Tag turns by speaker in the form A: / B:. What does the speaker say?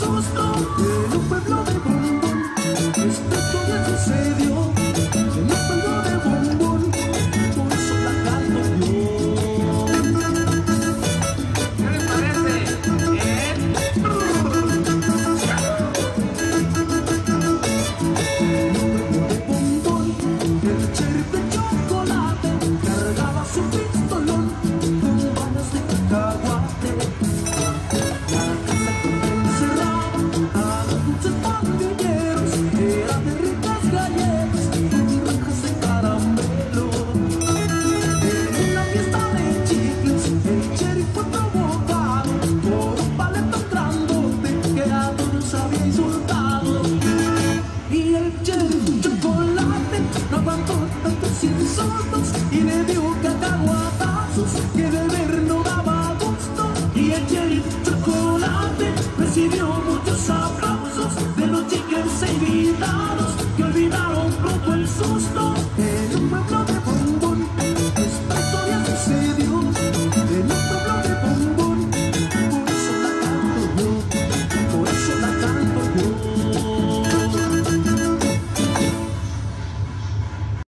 A: susto en un pueblo de bombón. Esto todo sucedió.